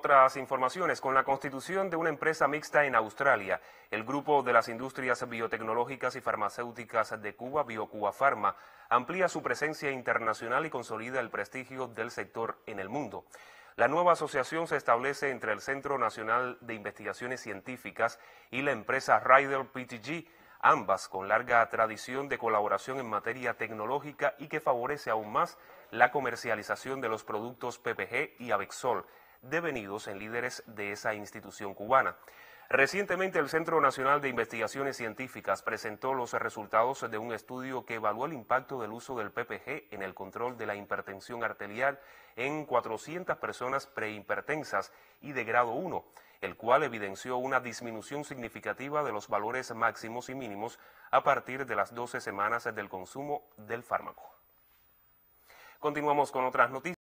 otras informaciones, con la constitución de una empresa mixta en Australia, el grupo de las industrias biotecnológicas y farmacéuticas de Cuba, BioCuba Pharma, amplía su presencia internacional y consolida el prestigio del sector en el mundo. La nueva asociación se establece entre el Centro Nacional de Investigaciones Científicas y la empresa Ryder PTG, ambas con larga tradición de colaboración en materia tecnológica y que favorece aún más la comercialización de los productos PPG y Avexol, devenidos en líderes de esa institución cubana. Recientemente el Centro Nacional de Investigaciones Científicas presentó los resultados de un estudio que evaluó el impacto del uso del PPG en el control de la hipertensión arterial en 400 personas prehipertensas y de grado 1, el cual evidenció una disminución significativa de los valores máximos y mínimos a partir de las 12 semanas del consumo del fármaco. Continuamos con otras noticias.